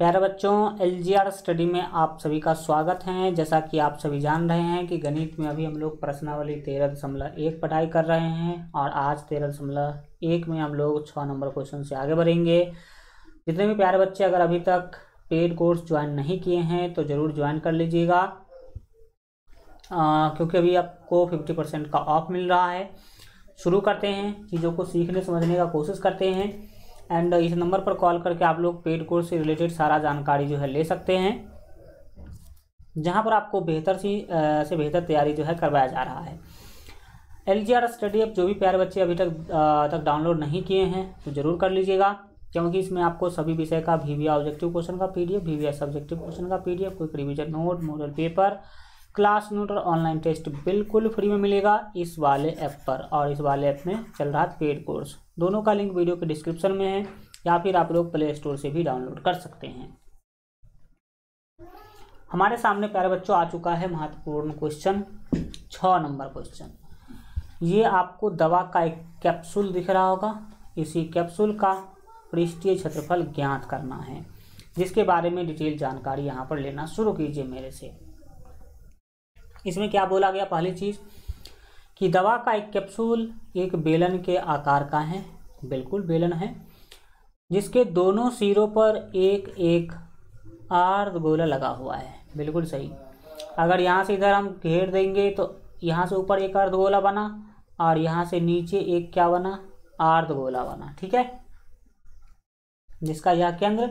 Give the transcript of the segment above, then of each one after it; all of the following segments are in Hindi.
प्यारे बच्चों, एलजीआर स्टडी में आप सभी का स्वागत है। जैसा कि आप सभी जान रहे हैं कि गणित में अभी हम लोग प्रश्नावली तेरह दशमलव एक पढ़ाई कर रहे हैं और आज तेरह दशमलव एक में हम लोग छः नंबर क्वेश्चन से आगे बढ़ेंगे। जितने भी प्यारे बच्चे अगर अभी तक पेड कोर्स ज्वाइन नहीं किए हैं तो ज़रूर ज्वाइन कर लीजिएगा। क्योंकि अभी आपको फिफ्टी परसेंट का ऑफ़ मिल रहा है। शुरू करते हैं, चीज़ों को सीखने समझने का कोशिश करते हैं। एंड इस नंबर पर कॉल करके आप लोग पेड कोर्स से रिलेटेड सारा जानकारी जो है ले सकते हैं। जहाँ पर आपको बेहतर सी से बेहतर तैयारी जो है करवाया जा रहा है। एल जी आर स्टडी अब जो भी प्यारे बच्चे अभी तक तक डाउनलोड नहीं किए हैं तो ज़रूर कर लीजिएगा। क्योंकि इसमें आपको सभी विषय का वी वी ऑब्जेक्टिव क्वेश्चन का PDF V V subjective question का पीडीएफ कोई revision note model paper class note और ऑनलाइन टेस्ट बिल्कुल फ्री में मिलेगा इस वाले ऐप पर और इस वाले ऐप में चल रहा पेड कोर्स। दोनों का लिंक वीडियो के डिस्क्रिप्शन में है, या फिर आप लोग प्ले स्टोर से भी डाउनलोड कर सकते हैं। हमारे सामने प्यारे बच्चों आ चुका है महत्वपूर्ण क्वेश्चन छ नंबर क्वेश्चन। ये आपको दवा का एक कैप्सूल दिख रहा होगा। इसी कैप्सूल का पृष्ठीय क्षेत्रफल ज्ञात करना है। जिसके बारे में डिटेल जानकारी यहाँ पर लेना शुरू कीजिए मेरे से। इसमें क्या बोला गया पहली चीज़? कि दवा का एक कैप्सूल एक बेलन के आकार का है, बिल्कुल बेलन है, जिसके दोनों सिरों पर एक एक आर्ध गोला लगा हुआ है, बिल्कुल सही। अगर यहाँ से इधर हम घेर देंगे तो यहाँ से ऊपर एक अर्ध गोला बना और यहाँ से नीचे एक क्या बना? आर्ध गोला बना, ठीक है? जिसका यह केंद्र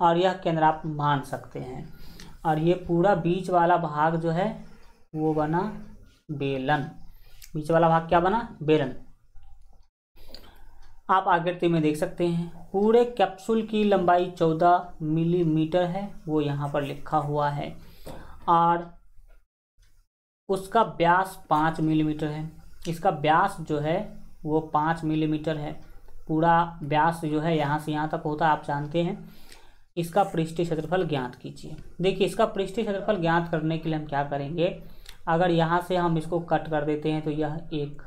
और यह केंद्र आप मान सकते हैं। और ये पूरा बीच वाला भाग जो है वो बना बेलन। बीच वाला भाग क्या बना? बेलन। आप आकृति में देख सकते हैं, पूरे कैप्सूल की लंबाई चौदह मिलीमीटर है, वो यहाँ पर लिखा हुआ है। और उसका व्यास पाँच मिलीमीटर है। इसका व्यास जो है, वो पाँच मिलीमीटर है। पूरा व्यास जो है, यहाँ से यहाँ तक होता है, आप जानते हैं। इसका पृष्ठीय क्षेत्रफल ज्ञात कीजिए। देखिए, इसका पृष्ठीय क्षेत्रफल ज्ञात करने के लिए हम क्या करेंगे? अगर यहाँ से हम इसको कट कर देते हैं तो यह एक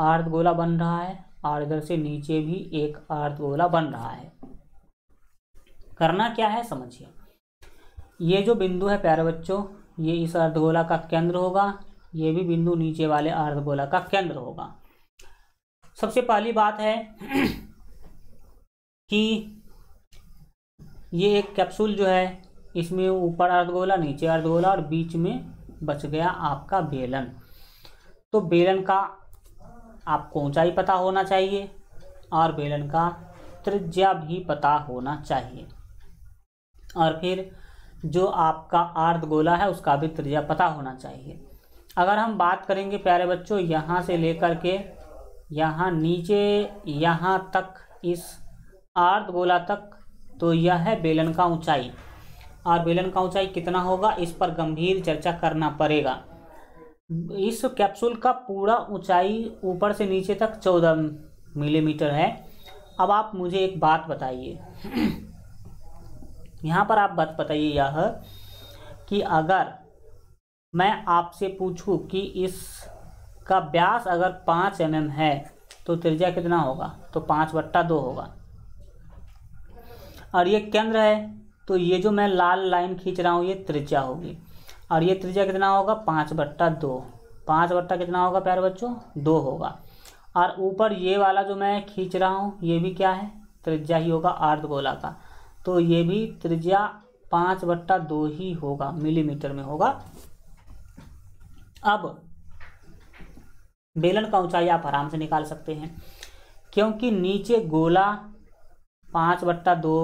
आर्ध गोला बन रहा है और इधर से नीचे भी एक आर्ध गोला बन रहा है। करना क्या है समझिए। ये जो बिंदु है प्यारे बच्चों ये इस अर्धगोला का केंद्र होगा, ये भी बिंदु नीचे वाले अर्धगोला का केंद्र होगा। सबसे पहली बात है कि ये एक कैप्सूल जो है, इसमें ऊपर अर्धगोला नीचे अर्धगोला और बीच में बच गया आपका बेलन। तो बेलन का आपको ऊंचाई पता होना चाहिए और बेलन का त्रिज्या भी पता होना चाहिए। और फिर जो आपका आर्ध गोला है, उसका भी त्रिज्या पता होना चाहिए। अगर हम बात करेंगे प्यारे बच्चों, यहाँ से लेकर के यहाँ नीचे, यहाँ तक, इस आर्ध गोला तक तो यह है बेलन का ऊंचाई। और बेलन का ऊंचाई कितना होगा, इस पर गंभीर चर्चा करना पड़ेगा। इस कैप्सूल का पूरा ऊंचाई ऊपर से नीचे तक चौदह मिलीमीटर है। अब आप मुझे एक बात बताइए। यहाँ पर आप बात बताइए यह कि अगर मैं आपसे पूछूँ कि इस का व्यास अगर पाँच एम mm है तो त्रिज्या कितना होगा? तो पाँच बट्टा दो होगा। और ये केंद्र है? तो ये जो मैं लाल लाइन खींच रहा हूँ, ये त्रिज्या होगी। और ये त्रिज्या कितना होगा? पाँच बट्टा दो। पाँच बट्टा कितना होगा प्यारे बच्चों? दो होगा। और ऊपर ये वाला जो मैं खींच रहा हूँ, ये भी क्या है? त्रिज्या ही होगा आर्ध गोला का। तो ये भी त्रिज्या पाँच बट्टा दो ही होगा, मिलीमीटर में होगा। अब बेलन का ऊंचाई आप आराम से निकाल सकते हैं, क्योंकि नीचे गोला पाँच बट्टा दो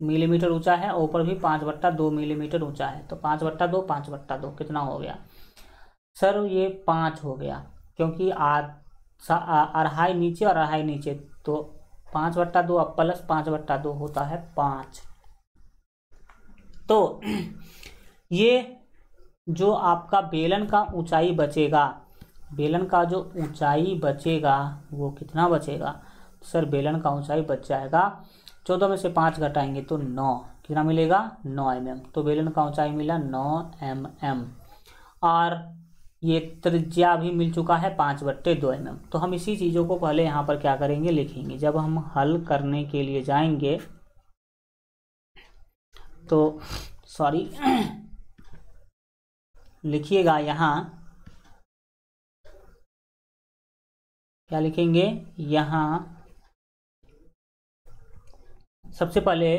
मिलीमीटर ऊँचा है, ऊपर भी पाँच बट्टा दो मिलीमीटर ऊँचा है तो पाँच बट्टा दो, पाँच बट्टा दो, कितना हो गया? सर, ये पाँच हो गया, क्योंकि अढ़ाई नीचे और अढ़ाई नीचे तो पाँच बट्टा दो अब प्लस पाँच बट्टा दो होता है पाँच। तो ये जो आपका बेलन का ऊंचाई बचेगा, बेलन का जो ऊंचाई बचेगा, वो कितना बचेगा? सर, बेलन का ऊंचाई बच जाएगा चौदह में से पाँच घटाएँगे तो नौ। कितना मिलेगा? नौ एम एम तो बेलन का ऊंचाई मिला नौ एम एम और ये त्रिज्या भी मिल चुका है पाँच बट्टे दो एम तो हम इसी चीज़ों को पहले यहाँ पर क्या करेंगे? लिखेंगे। जब हम हल करने के लिए जाएँगे तो सॉरी लिखिएगा यहाँ। क्या लिखेंगे? यहाँ। सबसे पहले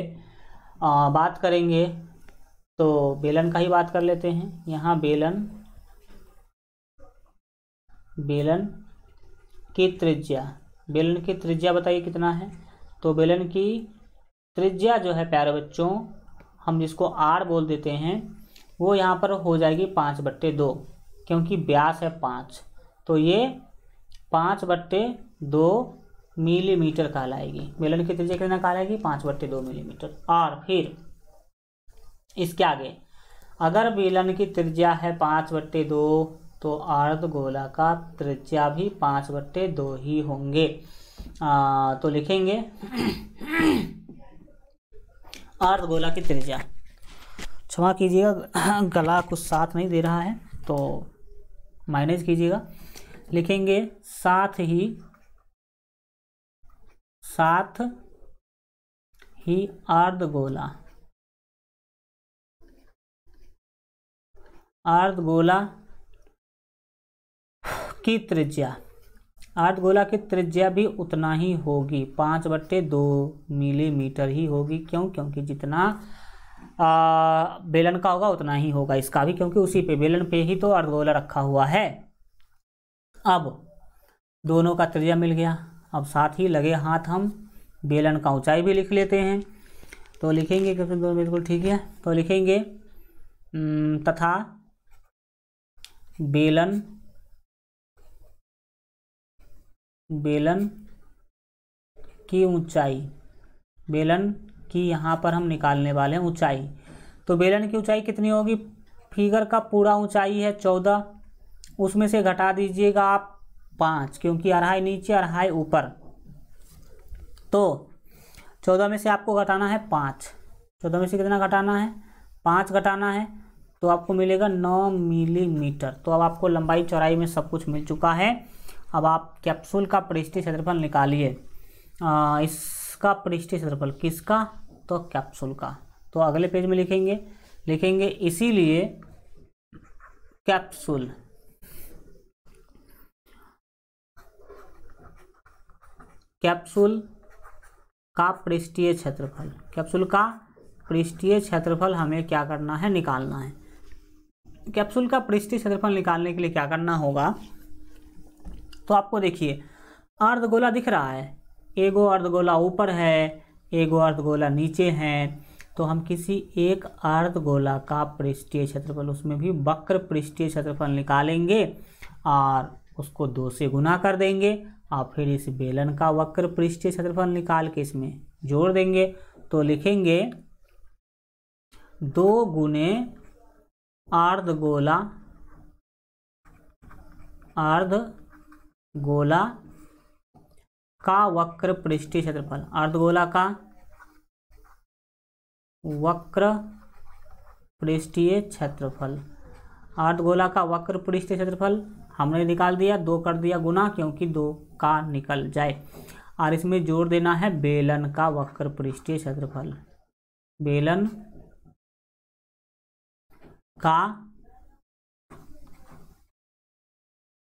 आ, बात करेंगे तो बेलन का ही बात कर लेते हैं। यहाँ बेलन बेलन की त्रिज्या बेलन की त्रिज्या बताइए कितना है? तो बेलन की त्रिज्या जो है प्यारे बच्चों हम जिसको आर बोल देते हैं वो यहाँ पर हो जाएगी पाँच बट्टे दो क्योंकि ब्यास है पाँच। तो ये पाँच बट्टे दो मिलीमीटर कहलाएगी। बेलन की त्रिज्या कितना कहलाएगी? पाँच बट्टे दो मिलीमीटर। और फिर इसके आगे अगर बेलन की त्रिज्या है पाँच बट्टे दो तो अर्ध गोला का त्रिज्या भी पाँच बट्टे दो ही होंगे। आ, तो लिखेंगे अर्ध गोला की त्रिज्या। क्षमा कीजिएगा गला कुछ साथ नहीं दे रहा है तो माइनस कीजिएगा। लिखेंगे साथ ही साथ ही अर्धगोला अर्धगोला की त्रिज्या। अर्धगोला की त्रिज्या भी उतना ही होगी। पाँच बट्टे दो मिलीमीटर ही होगी। क्यों? क्योंकि जितना आ, बेलन का होगा उतना ही होगा इसका भी क्योंकि उसी पे बेलन पे ही तो अर्धगोला रखा हुआ है। अब दोनों का त्रिज्या मिल गया। अब साथ ही लगे हाथ हम, बेलन का ऊंचाई भी लिख लेते हैं। तो लिखेंगे क्योंकि दोनों बिल्कुल ठीक है। तो लिखेंगे तथा बेलन बेलन की ऊंचाई, बेलन की यहाँ पर हम निकालने वाले हैं ऊंचाई। तो बेलन की ऊंचाई कितनी होगी? फिगर का पूरा ऊंचाई है चौदह। उसमें से घटा दीजिएगा आप पाँच, क्योंकि अढ़ाई नीचे, अढ़ाई ऊपर। तो चौदह में से आपको घटाना है पाँच। चौदह में से कितना घटाना है? पाँच घटाना है तो आपको मिलेगा नौ मिलीमीटर। तो अब आपको लंबाई, चौड़ाई में सब कुछ मिल चुका है। अब आप कैप्सूल का पृष्ठीय क्षेत्रफल निकालिए। इसका पृष्ठीय क्षेत्रफल किसका? तो कैप्सूल का। तो अगले पेज में लिखेंगे। लिखेंगे, इसीलिए कैप्सूल। कैप्सूल का पृष्ठीय क्षेत्रफल। कैप्सूल का पृष्ठीय क्षेत्रफल हमें क्या करना है? निकालना है। कैप्सूल का पृष्ठीय क्षेत्रफल निकालने के लिए क्या करना होगा? तो आपको देखिए, अर्धगोला दिख रहा है। एगो अर्धगोला ऊपर है, एगो अर्धगोला नीचे है। तो हम किसी एक अर्धगोला का पृष्ठीय क्षेत्रफल, उसमें भी वक्र पृष्ठीय क्षेत्रफल निकालेंगे और उसको दो से गुना कर देंगे। और फिर इस बेलन का वक्र पृष्ठीय क्षेत्रफल निकाल के इसमें जोड़ देंगे तो लिखेंगे दो गुने अर्ध गोला अर्ध गोला का वक्र पृष्ठीय क्षेत्रफल। अर्धगोला का वक्र पृष्ठीय क्षेत्रफल। अर्धगोला का वक्र पृष्ठीय क्षेत्रफल हमने निकाल दिया, दो कर दिया गुना, क्योंकि दो का निकल जाए। और इसमें ज़ोर देना है, बेलन का वक्र पृष्ठीय क्षेत्रफल। बेलन का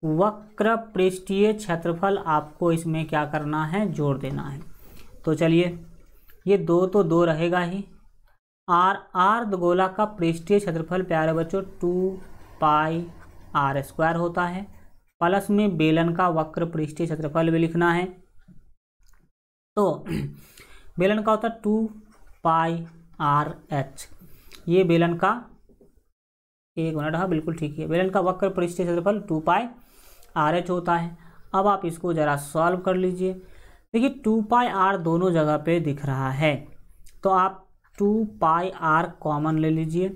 वक्र पृष्ठीय क्षेत्रफल, आपको इसमें क्या करना है? जोड़ देना है। तो चलिए, ये दो तो दो रहेगा ही। आर आर्ध गोला का पृष्ठीय क्षेत्रफल, प्यारे बच्चों, टू पाई आर स्क्वायर होता है। प्लस में बेलन का वक्र पृष्ठीय क्षेत्रफल भी लिखना है। तो बेलन का होता है टू पाई आर एच। ये बेलन का एक मिनट हाँ बिल्कुल ठीक है। बेलन का वक्र पृष्ठीय क्षेत्रफल टू पाई आर एच होता है। अब आप इसको ज़रा सॉल्व कर लीजिए। देखिए, टू पाई आर दोनों जगह पे दिख रहा है। तो आप टू पाई आर कॉमन ले लीजिए।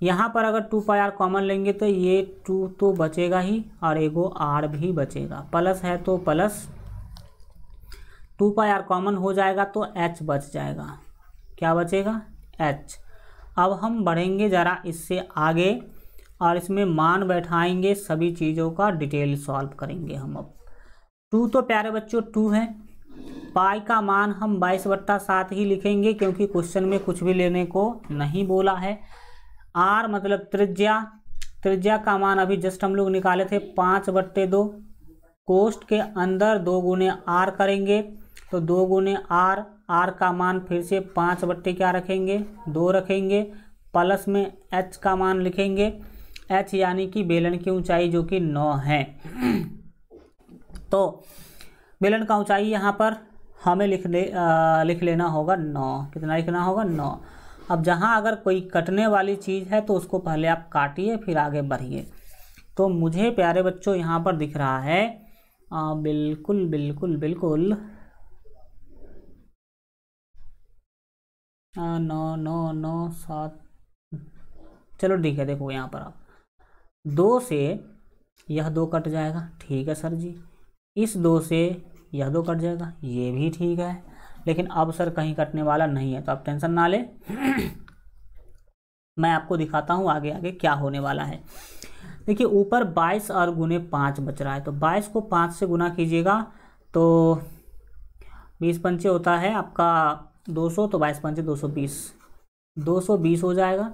यहाँ पर अगर टू पाई आर कॉमन लेंगे तो ये टू तो बचेगा ही और एगो आर भी बचेगा। प्लस है तो plus. Two pi R common हो जाएगा तो एच बच जाएगा। क्या बचेगा? एच। अब हम बढ़ेंगे ज़रा इससे आगे और इसमें मान बैठाएँगे, सभी चीज़ों का डिटेल सॉल्व करेंगे हम अब। टू तो प्यारे बच्चों, टू है। पाई का मान हम बाईस बट्टा सात ही लिखेंगे क्योंकि क्वेश्चन में कुछ भी लेने को नहीं बोला है। आर मतलब त्रिज्या। त्रिज्या का मान अभी जस्ट हम लोग निकाले थे पाँच बट्टे दो। कोष्ट के अंदर दो गुने आर करेंगे। तो दो गुने आर। आर का मान फिर से पाँच बट्टे क्या रखेंगे? दो रखेंगे। प्लस में एच का मान लिखेंगे। एच यानी कि बेलन की ऊंचाई जो कि नौ है। तो बेलन का ऊंचाई यहाँ पर हमें लिख ले आ, लिख लेना होगा नौ। कितना लिखना होगा? नौ। अब जहाँ अगर कोई कटने वाली चीज़ है तो उसको पहले आप काटिए फिर आगे बढ़िए। तो मुझे प्यारे बच्चों यहाँ पर दिख रहा है। आ, बिल्कुल बिल्कुल बिल्कुल। आ, नौ नौ नौ सात। चलो ठीक है देखो यहाँ पर आप। दो से यह दो कट जाएगा। ठीक है सर जी। इस दो से यह दो कट जाएगा। ये भी ठीक है। लेकिन अब सर कहीं कटने वाला नहीं है तो आप टेंशन ना लें। मैं आपको दिखाता हूँ आगे आगे क्या होने वाला है। देखिए, ऊपर बाईस और गुने पाँच बच रहा है तो बाईस को पाँच से गुना कीजिएगा तो बीस पंचे होता है आपका दो सौ तो बाईस पंचे दो सौ बीस। दो सौ बीस हो जाएगा।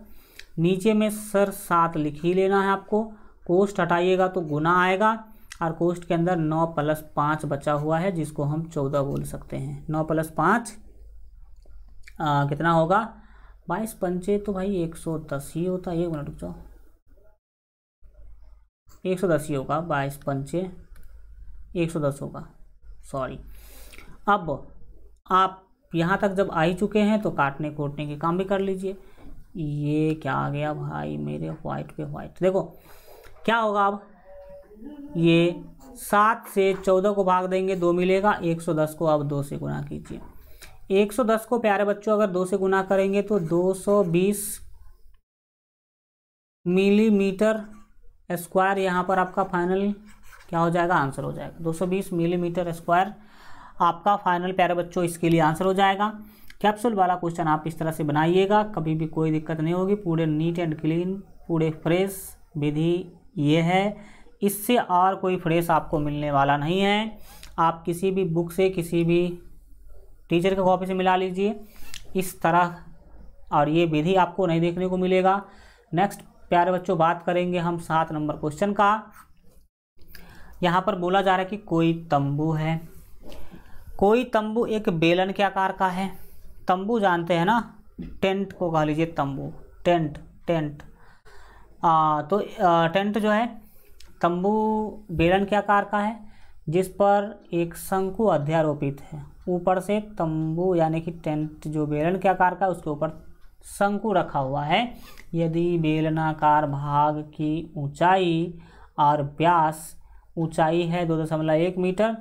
नीचे में सर सात लिख ही लेना है आपको कोष्ट हटाइएगा तो गुना आएगा। और कोष्ट के अंदर नौ प्लस पाँच बचा हुआ है, जिसको हम चौदह बोल सकते हैं। नौ प्लस पाँच कितना होगा? बाईस पंचे तो भाई एक सौ दस ही होता है। एक मिनट रुक जाओ। एक सौ दस ही होगा, बाईस पंचे, एक सौ दस होगा। सॉरी अब आप यहाँ तक जब आ ही चुके हैं तो काटने कोटने के काम भी कर लीजिए। ये क्या आ गया भाई मेरे वाइट पे वाइट देखो, क्या होगा अब? ये सात से चौदह को भाग देंगे, दो मिलेगा, एक सौ दस को आप दो से गुना कीजिए। एक सौ दस को प्यारे बच्चों, अगर दो से गुना करेंगे तो दो सौ बीस मिलीमीटर स्क्वायर यहाँ पर आपका फाइनल क्या हो जाएगा? आंसर हो जाएगा। दो सौ बीस मिलीमीटर स्क्वायर आपका फाइनल प्यारे बच्चों, इसके लिए आंसर हो जाएगा। कैप्सूल वाला क्वेश्चन आप इस तरह से बनाइएगा, कभी भी कोई दिक्कत नहीं होगी। पूरे नीट एंड क्लीन, पूरे फ्रेश, विधि ये है। इससे और कोई फ्रेश आपको मिलने वाला नहीं है। आप किसी भी बुक से किसी भी टीचर के कॉपी से मिला लीजिए। इस तरह और ये विधि आपको नहीं देखने को मिलेगा। नेक्स्ट प्यारे बच्चों बात करेंगे हम सात नंबर क्वेश्चन का। यहाँ पर बोला जा रहा है कि कोई तंबू है। कोई तंबू एक बेलन के आकार का है। तंबू जानते हैं ना? टेंट को कह लीजिए तंबू। Tent tent. आ, तो आ, टेंट जो है तंबू बेलन के आकार का है, जिस पर एक शंकु अध्यारोपित है। ऊपर से तंबू यानी कि टेंट जो बेलन के आकार का है, उसके ऊपर शंकु रखा हुआ है। यदि बेलनाकार भाग की ऊंचाई और व्यास ऊंचाई है दो दशमलव एक मीटर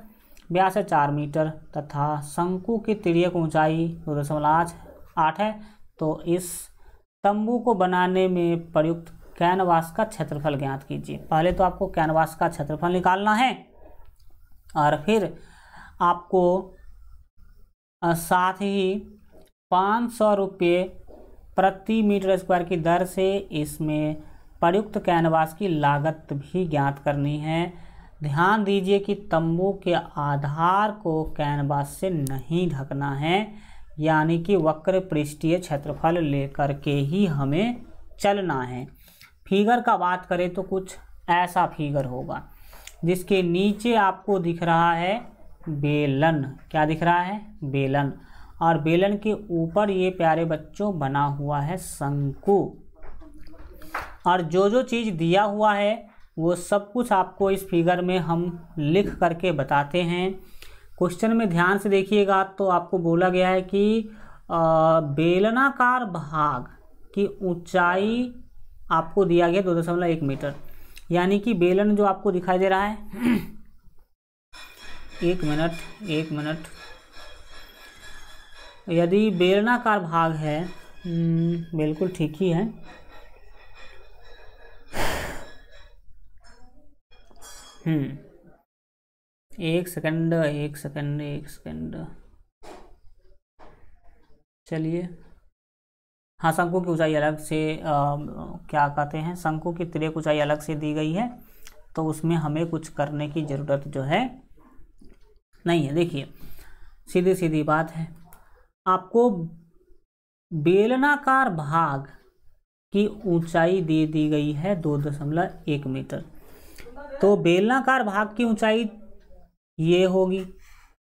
व्यास है चार मीटर तथा शंकु की तिरक ऊंचाई दो दशमलव आठ है तो इस तंबू को बनाने में प्रयुक्त कैनवास का क्षेत्रफल ज्ञात कीजिए। पहले तो आपको कैनवास का क्षेत्रफल निकालना है और फिर आपको साथ ही पाँच सौ रुपये प्रति मीटर स्क्वायर की दर से इसमें प्रयुक्त कैनवास की लागत भी ज्ञात करनी है। ध्यान दीजिए कि तंबू के आधार को कैनवास से नहीं ढकना है, यानी कि वक्र पृष्ठीय क्षेत्रफल लेकर के ही हमें चलना है। फिगर का बात करें तो कुछ ऐसा फिगर होगा, जिसके नीचे आपको दिख रहा है बेलन। क्या दिख रहा है? बेलन। और बेलन के ऊपर ये प्यारे बच्चों बना हुआ है शंकु। और जो जो चीज़ दिया हुआ है, वो सब कुछ आपको इस फिगर में हम लिख करके बताते हैं। क्वेश्चन में ध्यान से देखिएगा तो आपको बोला गया है कि बेलनाकार भाग की ऊंचाई आपको दिया गया दो दशमलव एक मीटर। यानी कि बेलन जो आपको दिखाई दे रहा है एक मिनट एक मिनट। यदि बेलनाकार भाग है हम्म, बिल्कुल ठीक ही है। हम्म एक सेकंड एक सेकंड एक सेकंड। चलिए। हाँ शंकु की ऊंचाई अलग से आ, क्या कहते हैं शंकु की तिरक ऊंचाई अलग से दी गई है तो उसमें हमें कुछ करने की ज़रूरत जो है नहीं है। देखिए सीधी सीधी बात है आपको बेलनाकार भाग की ऊंचाई दे दी गई है दो दशमलव एक मीटर। तो बेलनाकार भाग की ऊंचाई ये होगी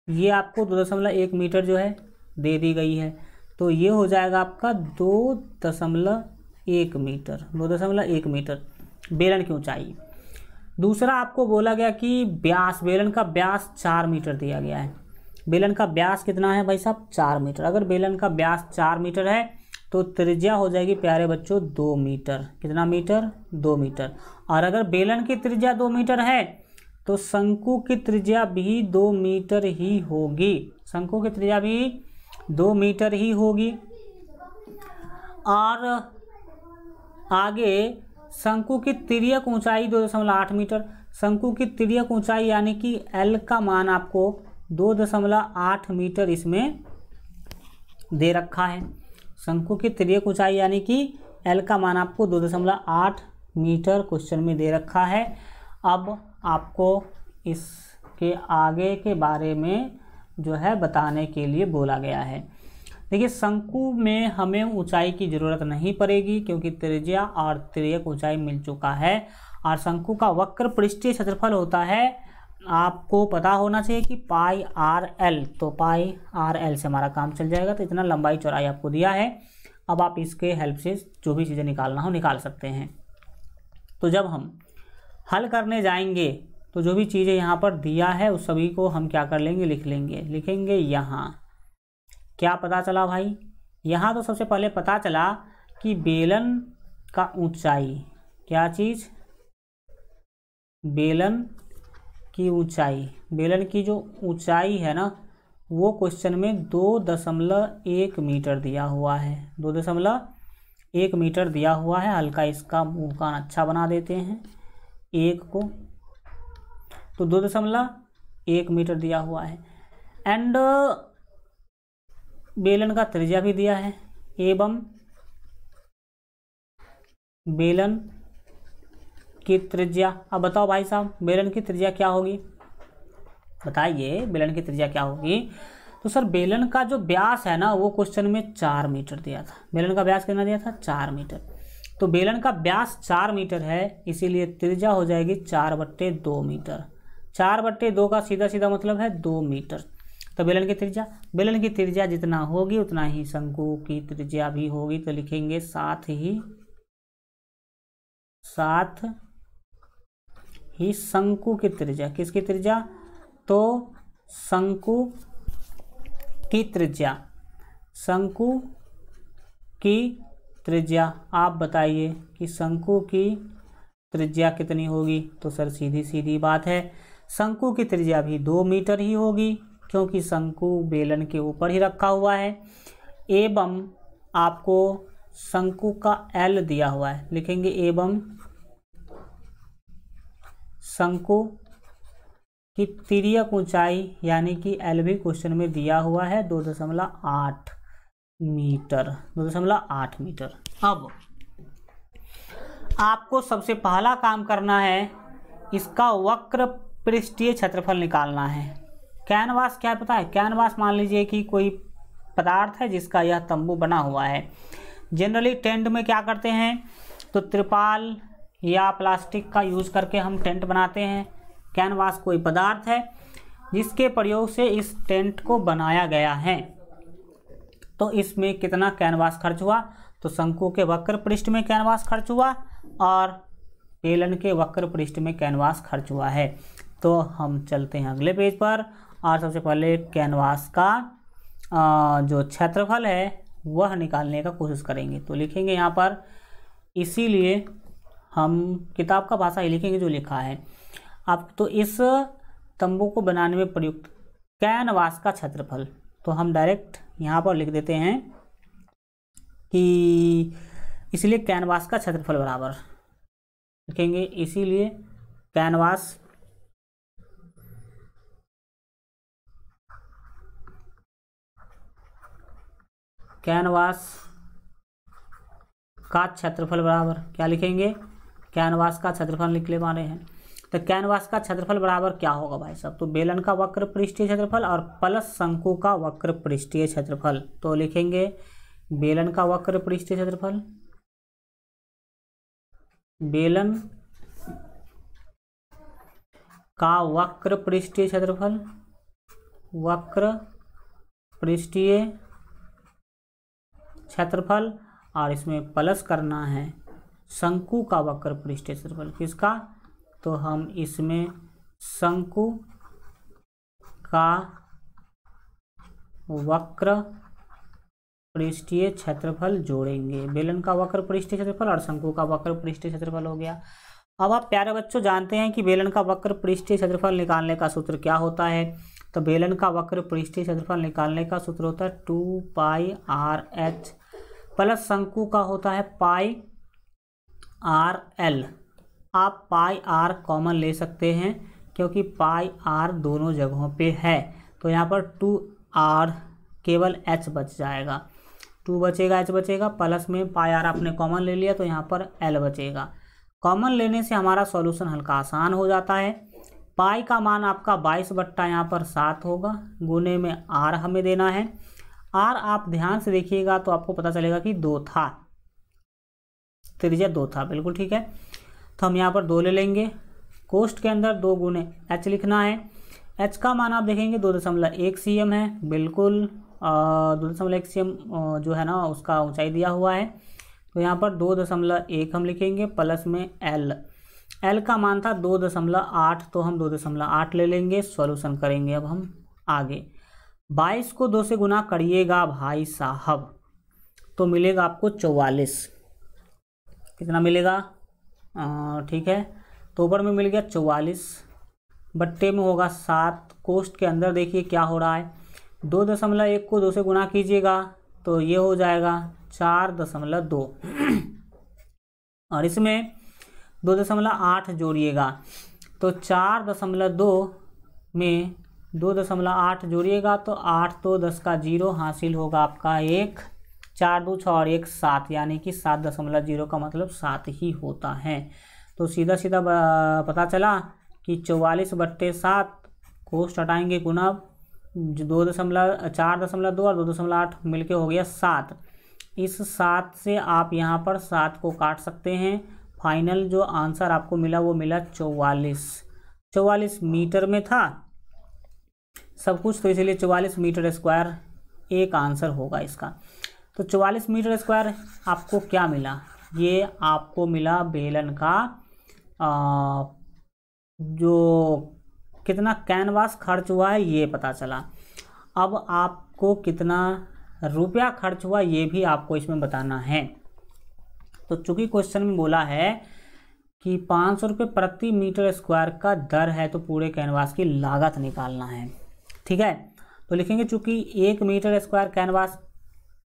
ये आपको दो दशमलव एक मीटर जो है दे दी गई है। तो ये हो जाएगा आपका दो दशमलव एक मीटर, दो दशमलव एक मीटर बेलन की ऊंचाई। दूसरा आपको बोला गया कि ब्यास, बेलन का ब्यास चार मीटर दिया गया है। बेलन का ब्यास कितना है भाई साहब? चार मीटर। अगर बेलन का ब्यास चार मीटर है तो त्रिज्या हो जाएगी प्यारे बच्चों दो मीटर। कितना मीटर? दो मीटर। और अगर बेलन की त्रिज्या दो मीटर है तो शंकु की त्रिज्या भी दो मीटर ही होगी। शंकु की त्रिज्या भी दो मीटर ही होगी। और आगे शंकु की तिर्यक ऊंचाई दो दशमलव आठ मीटर। शंकु की तिर्यक ऊंचाई यानी कि एल का मान आपको दो दशमलव आठ मीटर इसमें दे रखा है। शंकु की तिर्यक ऊंचाई यानी कि एल का मान आपको दो दशमलव आठ मीटर क्वेश्चन में दे रखा है। अब आपको इसके आगे के बारे में जो है बताने के लिए बोला गया है। देखिए, शंकु में हमें ऊंचाई की ज़रूरत नहीं पड़ेगी क्योंकि त्रिज्या और त्रियक ऊंचाई मिल चुका है और शंकु का वक्र पृष्ठीय क्षेत्रफल होता है। आपको पता होना चाहिए कि पाई आर एल तो पाई आर एल से हमारा काम चल जाएगा। तो इतना लंबाई चौड़ाई आपको दिया है। अब आप इसके हेल्प से जो भी चीज़ें निकालना हो निकाल सकते हैं। तो जब हम हल करने जाएँगे तो जो भी चीज़ें यहाँ पर दिया है, उस सभी को हम क्या कर लेंगे? लिख लेंगे। लिखेंगे यहाँ। क्या पता चला भाई? यहाँ तो सबसे पहले पता चला कि बेलन का ऊंचाई, क्या चीज़? बेलन की ऊंचाई। बेलन की जो ऊंचाई है ना, वो क्वेश्चन में दो दशमलव एक मीटर दिया हुआ है। दो दशमलव एक मीटर दिया हुआ है। हल्का इसका मुकान अच्छा बना देते हैं। एक को तो दो दशमलव एक मीटर दिया हुआ है। एंड बेलन का त्रिज्या भी दिया है। एवं बेलन की त्रिज्या, अब बताओ भाई साहब, बेलन की त्रिज्या क्या होगी? बताइए, बेलन की त्रिज्या क्या होगी? तो सर, बेलन का जो व्यास है ना, वो क्वेश्चन में चार मीटर दिया था। बेलन का व्यास कितना दिया था? चार मीटर। तो बेलन का व्यास चार मीटर है, इसीलिए त्रिज्या हो जाएगी चार बट्टे दो मीटर। चार बट्टे दो का सीधा सीधा मतलब है दो मीटर। तो बेलन की त्रिज्या, बेलन की त्रिज्या जितना होगी उतना ही शंकु की त्रिज्या भी होगी। तो लिखेंगे साथ ही साथ ही शंकु की त्रिज्या। किसकी त्रिज्या? तो शंकु की त्रिज्या। शंकु की त्रिज्या, आप बताइए कि शंकु की त्रिज्या कितनी होगी? तो सर सीधी सीधी बात है। शंकु की त्रिज्या भी दो मीटर ही होगी, क्योंकि शंकु बेलन के ऊपर ही रखा हुआ है। एवं आपको शंकु का एल दिया हुआ है। लिखेंगे एवं शंकु की तिरक ऊंचाई, यानी कि एल भी क्वेश्चन में दिया हुआ है, दो दशमलव आठ मीटर, दो दशमलव आठ मीटर। अब आपको सबसे पहला काम करना है, इसका वक्र पृष्ठीय क्षेत्रफल निकालना है। कैनवास क्या पता है? कैनवास मान लीजिए कि कोई पदार्थ है जिसका यह तंबू बना हुआ है। जनरली टेंट में क्या करते हैं? तो त्रिपाल या प्लास्टिक का यूज़ करके हम टेंट बनाते हैं। कैनवास कोई पदार्थ है जिसके प्रयोग से इस टेंट को बनाया गया है। तो इसमें कितना कैनवास खर्च हुआ? तो शंकु के वक्र पृष्ठ में कैनवास खर्च हुआ और पेलन के वक्र पृष्ठ में कैनवास खर्च हुआ है। तो हम चलते हैं अगले पेज पर। और सबसे पहले कैनवास का जो क्षेत्रफल है, वह निकालने का कोशिश करेंगे। तो लिखेंगे यहाँ पर, इसीलिए हम किताब का भाषा ही लिखेंगे जो लिखा है। आप तो इस तंबू को बनाने में प्रयुक्त कैनवास का क्षेत्रफल तो हम डायरेक्ट यहाँ पर लिख देते हैं कि इसलिए कैनवास का क्षेत्रफल बराबर। लिखेंगे, इसीलिए कैनवास कैनवास का क्षेत्रफल बराबर क्या लिखेंगे? कैनवास का क्षेत्रफल निकले माने हैं। तो कैनवास का क्षेत्रफल बराबर क्या होगा भाई साहब? तो बेलन का वक्र पृष्ठीय क्षेत्रफल और प्लस शंकु का वक्र पृष्ठीय क्षेत्रफल। तो लिखेंगे बेलन का वक्र पृष्ठीय क्षेत्रफल। बेलन का वक्र पृष्ठीय क्षेत्रफल। वक्र पृष्ठीय क्षेत्रफल और इसमें प्लस करना है शंकु का वक्र पृष्ठ क्षेत्रफल किसका? तो हम इसमें शंकु का वक्र पृष्ठीय क्षेत्रफल जोड़ेंगे। बेलन का वक्र पृष्ठीय क्षेत्रफल और शंकु का वक्र पृष्ठीय क्षेत्रफल हो गया। अब आप प्यारे बच्चों जानते हैं कि बेलन का वक्र पृष्ठीय क्षेत्रफल निकालने का सूत्र क्या होता है? तो बेलन का वक्र पृष्ठीय क्षेत्रफल निकालने का सूत्र होता है two pi R H plus शंकु का होता है पाई आर एल। आप पाई आर कॉमन ले सकते हैं क्योंकि पाई आर दोनों जगहों पे है। तो यहाँ पर टू आर केवल एच बच जाएगा। टू बचेगा, एच बचेगा, प्लस में पाई आर आपने कॉमन ले लिया तो यहाँ पर एल बचेगा। कॉमन लेने से हमारा सॉल्यूशन हल्का आसान हो जाता है। पाई का मान आपका बाईस बट्टा यहाँ पर सात होगा। गुने में आर हमें देना है। आर आप ध्यान से देखिएगा तो आपको पता चलेगा कि दो था। त्रिज्या दो था, बिल्कुल ठीक है। तो हम यहाँ पर दो ले लेंगे। कोष्ट के अंदर दो गुने एच लिखना है। एच का मान आप देखेंगे दो दशमलव एक सी एम है, बिल्कुल दो दशमलव एक सी एम जो है ना, उसका ऊंचाई दिया हुआ है। तो यहाँ पर दो दशमलव एक हम लिखेंगे, प्लस में एल। एल का मान था दो दशमलव आठ तो हम दो दशमलव आठ ले लेंगे सॉल्यूशन करेंगे अब हम आगे। बाईस को दो से गुना करिएगा भाई साहब तो मिलेगा आपको चौवालीस। कितना मिलेगा? ठीक है तो ऊपर में मिल गया चौवालीस। बट्टे में होगा सात। कोष्ट के अंदर देखिए क्या हो रहा है। दो दशमलव एक को दो से गुना कीजिएगा तो ये हो जाएगा चार दशमलव दो। और इसमें दो दशमलव आठ जोड़िएगा। तो चार दशमलव दो में दो दशमलव आठ जोड़िएगा तो आठ तो दस का ज़ीरो हासिल होगा आपका एक, चार दो छः और एक सात, यानी कि सात दशमलव ज़ीरो का मतलब सात ही होता है। तो सीधा सीधा पता चला कि चौवालीस बट्टे सात कोष्ट हटाएँगे गुना, दो दशमलव, चार दशमलव दो और दो दशमलव आठ मिलके हो गया सात। इस सात से आप यहाँ पर सात को काट सकते हैं। फाइनल जो आंसर आपको मिला वो मिला चौवालीस। चौवालीस मीटर में था। सब कुछ तो इसलिए चौवालीस मीटर स्क्वायर एक आंसर होगा इसका। तो चौवालीस मीटर स्क्वायर आपको क्या मिला? ये आपको मिला बेलन का आ, जो कितना कैनवास खर्च हुआ है ये पता चला। अब आपको कितना रुपया खर्च हुआ ये भी आपको इसमें बताना है। तो चूँकि क्वेश्चन में बोला है कि पाँच सौ प्रति मीटर स्क्वायर का दर है तो पूरे कैनवास की लागत निकालना है। ठीक है? तो लिखेंगे चूँकि एक मीटर स्क्वायर कैनवास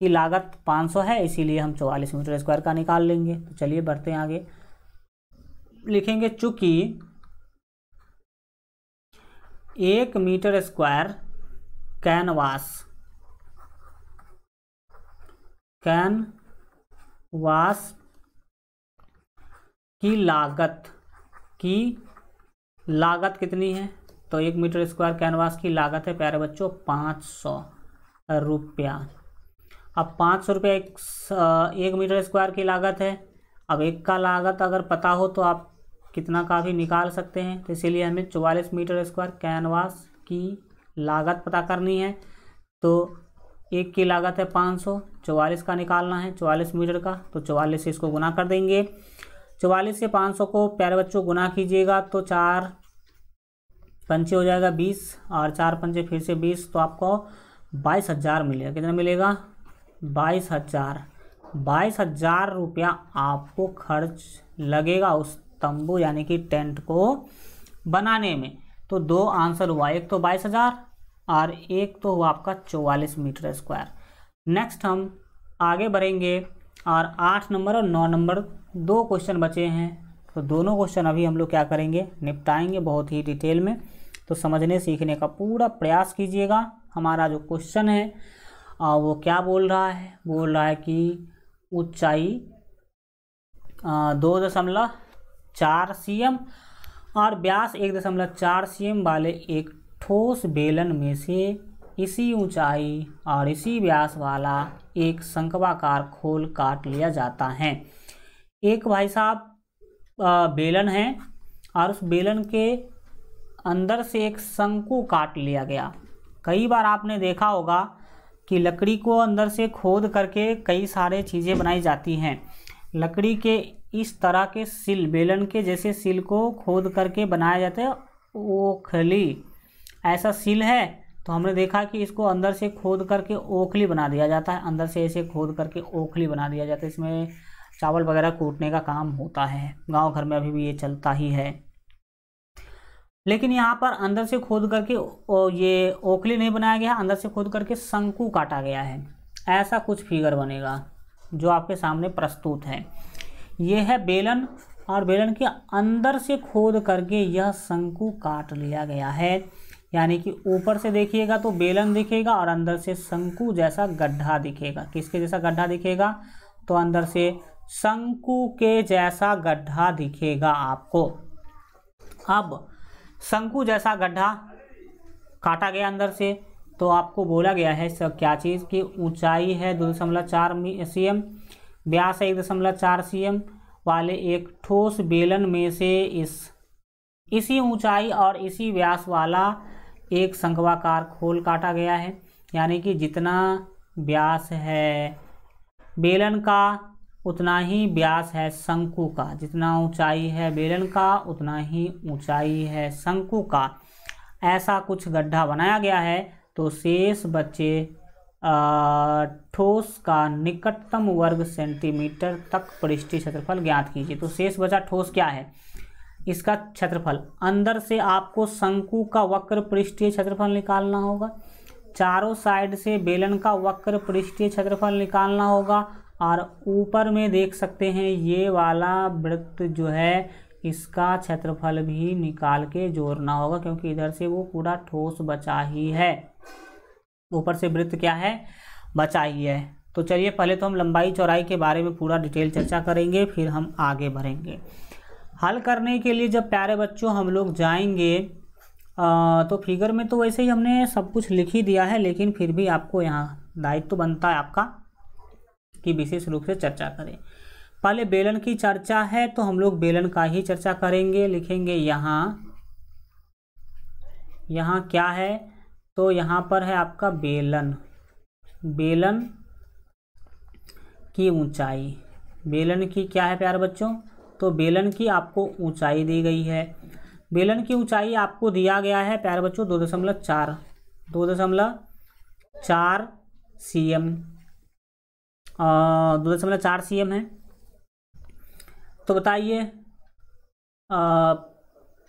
की लागत पाँच सौ है, इसीलिए हम चौवालीस मीटर स्क्वायर का निकाल लेंगे। तो चलिए बढ़ते हैं आगे। लिखेंगे चूँकि एक मीटर स्क्वायर कैनवास कैनवास की लागत की लागत कितनी है? तो एक मीटर स्क्वायर कैनवास की लागत है प्यारे बच्चों पाँच सौ रुपया। अब पाँच सौ रुपया एक, एक मीटर स्क्वायर की लागत है। अब एक का लागत अगर पता हो तो आप कितना का भी निकाल सकते हैं। तो इसीलिए हमें चौवालीस मीटर स्क्वायर कैनवास की लागत पता करनी है। तो एक की लागत है पाँच सौ चौवालीस का निकालना है चौवालीस मीटर का तो चौवालीस से इसको गुना कर देंगे। चौवालीस से पाँच सौ को प्यारे बच्चों गुना कीजिएगा तो चार पंचे हो जाएगा बीस और चार पंचे फिर से बीस तो आपको बाईस हज़ार मिलेगा। कितना मिलेगा? बाईस हज़ार। बाईस हज़ार रुपया आपको खर्च लगेगा उस तंबू यानी कि टेंट को बनाने में। तो दो आंसर हुआ, एक तो बाईस हज़ार और एक तो हुआ आपका चौवालीस मीटर स्क्वायर। नेक्स्ट हम आगे बढ़ेंगे और आठ नंबर और नौ नंबर दो क्वेश्चन बचे हैं तो दोनों क्वेश्चन अभी हम लोग क्या करेंगे? निपटाएँगे बहुत ही डिटेल में। तो समझने, सीखने का पूरा प्रयास कीजिएगा। हमारा जो क्वेश्चन है वो क्या बोल रहा है? बोल रहा है कि ऊंचाई दो दशमलव चार सी एम और व्यास एक दशमलव चार सी एम वाले एक ठोस बेलन में से इसी ऊंचाई और इसी व्यास वाला एक शंकवाकार खोल काट लिया जाता है। एक भाई साहब बेलन है और उस बेलन के अंदर से एक शंकु काट लिया गया। कई बार आपने देखा होगा कि लकड़ी को अंदर से खोद करके कई सारे चीज़ें बनाई जाती हैं। लकड़ी के इस तरह के सिल, बेलन के जैसे सिल को खोद करके बनाया जाता है, ओखली। ऐसा सिल है तो हमने देखा कि इसको अंदर से खोद करके ओखली बना दिया जाता है। अंदर से ऐसे खोद करके ओखली बना दिया जाता है। इसमें चावल वगैरह कूटने का काम होता है। गाँव घर में अभी भी ये चलता ही है। लेकिन यहाँ पर अंदर से खोद करके ये ओखली नहीं बनाया गया, अंदर से खोद करके शंकु काटा गया है। ऐसा कुछ फिगर बनेगा, जो आपके सामने प्रस्तुत है। ये है बेलन, और बेलन के अंदर से खोद करके यह शंकु काट लिया गया है। यानी कि ऊपर से देखिएगा तो बेलन दिखेगा, और अंदर से शंकु जैसा गड्ढा दिखेगा। किसके जैसा गड्ढा दिखेगा? तो अंदर से शंकु के जैसा गड्ढा दिखेगा आपको। अब शंकु जैसा गड्ढा काटा गया अंदर से तो आपको बोला गया है सब क्या चीज़ की ऊंचाई है दो दशमलव चार सी एम व्यास एक दशमलव चार सी एम वाले एक ठोस बेलन में से इस, इसी ऊंचाई और इसी व्यास वाला एक संखवाकार खोल काटा गया है। यानी कि जितना व्यास है, बेलन का उतना ही व्यास है शंकु का। जितना ऊंचाई है बेलन का, उतना ही ऊंचाई है शंकु का। ऐसा कुछ गड्ढा बनाया गया है तो शेष बच्चे ठोस का निकटतम वर्ग सेंटीमीटर तक पृष्ठीय क्षेत्रफल ज्ञात कीजिए। तो शेष बचा ठोस क्या है? इसका क्षेत्रफल, अंदर से आपको शंकु का वक्र पृष्ठीय क्षेत्रफल निकालना होगा। चारों साइड से बेलन का वक्र पृष्ठीय क्षेत्रफल निकालना होगा। और ऊपर में देख सकते हैं ये वाला वृत्त जो है इसका क्षेत्रफल भी निकाल के जोड़ना होगा क्योंकि इधर से वो पूरा ठोस बचा ही है। ऊपर से वृत्त क्या है? बचा ही है। तो चलिए पहले तो हम लंबाई चौड़ाई के बारे में पूरा डिटेल चर्चा करेंगे फिर हम आगे बढ़ेंगे। हल करने के लिए जब प्यारे बच्चों हम लोग जाएँगे आ, तो फिगर में तो वैसे ही हमने सब कुछ लिख ही दिया है लेकिन फिर भी आपको यहाँ दायित्व तो बनता है आपका। कि विशेष रूप से चर्चा करें। पहले बेलन की चर्चा है तो हम लोग बेलन का ही चर्चा करेंगे, लिखेंगे यहाँ। यहाँ क्या है? तो यहाँ पर है आपका बेलन। बेलन की ऊंचाई। बेलन की क्या है प्यारे बच्चों? तो बेलन की आपको ऊंचाई दी गई है। बेलन की ऊंचाई आपको दिया गया है प्यारे बच्चों, दो दशमलव चार, दो दशमलव चार सी एम दो दशमलव चार सी है। तो बताइए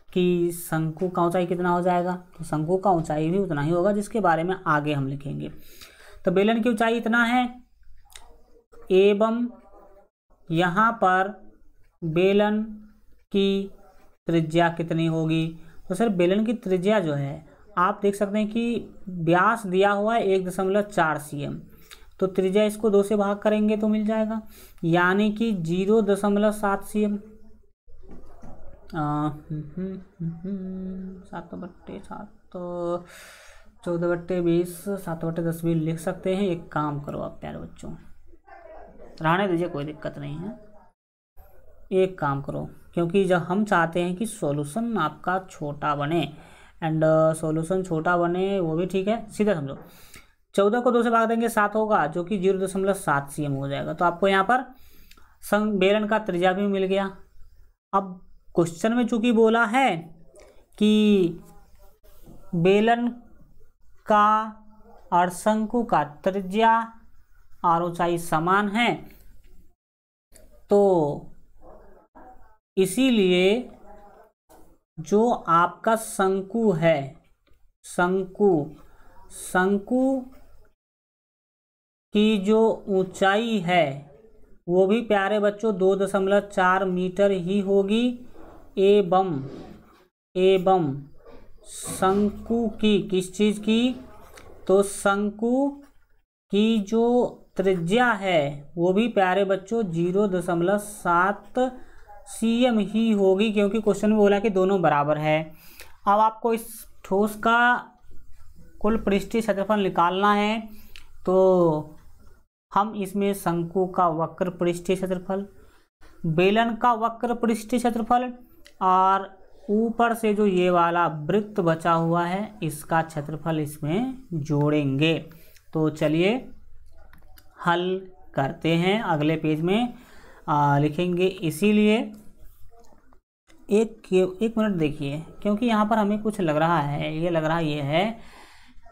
कि शंकु का ऊंचाई कितना हो जाएगा? तो शंकु का ऊंचाई भी उतना ही होगा जिसके बारे में आगे हम लिखेंगे। तो बेलन की ऊंचाई इतना है। एवं यहाँ पर बेलन की त्रिज्या कितनी होगी? तो सर, बेलन की त्रिज्या जो है, आप देख सकते हैं कि व्यास दिया हुआ है एक दशमलव चार सी एम तो त्रिज्या इसको दो से भाग करेंगे तो मिल जाएगा। यानी कि ज़ीरो दशमलव सात सी एम हम्म, हम्म, हम्म, सात बट्टे सात चौदह बट्टे बीस सात बट्टे दस भी लिख सकते हैं। एक काम करो आप प्यारे बच्चों। रहने दीजिए कोई दिक्कत नहीं है। एक काम करो क्योंकि जब हम चाहते हैं कि सॉल्यूशन आपका छोटा बने एंड सॉल्यूशन छोटा बने वो भी ठीक है। सीधा समझो। चौदह को दो से भाग देंगे, सात होगा, जो कि ज़ीरो दशमलव सात सीएम हो जाएगा। तो आपको यहाँ पर संग बेलन का त्रिज्या भी मिल गया। अब क्वेश्चन में चूँकि बोला है कि बेलन का और शंकु का त्रिज्या और ऊंचाई समान है तो इसीलिए जो आपका शंकु है, शंकु शंकु की जो ऊंचाई है, वो भी प्यारे बच्चों दो दशमलव चार मीटर ही होगी। एवं एवं, शंकु की किस चीज़ की? तो शंकु की जो त्रिज्या है, वो भी प्यारे बच्चों ज़ीरो दशमलव सात सी एम ही होगी, क्योंकि क्वेश्चन में बोला कि दोनों बराबर है। अब आपको इस ठोस का कुल पृष्ठीय क्षेत्रफल निकालना है तो हम इसमें शंकु का वक्र पृष्ठीय क्षेत्रफल बेलन का वक्र पृष्ठीय क्षेत्रफल और ऊपर से जो ये वाला वृत्त बचा हुआ है इसका क्षेत्रफल इसमें जोड़ेंगे। तो चलिए हल करते हैं अगले पेज में आ, लिखेंगे इसीलिए एक एक मिनट देखिए क्योंकि यहाँ पर हमें कुछ लग रहा है ये लग रहा ये है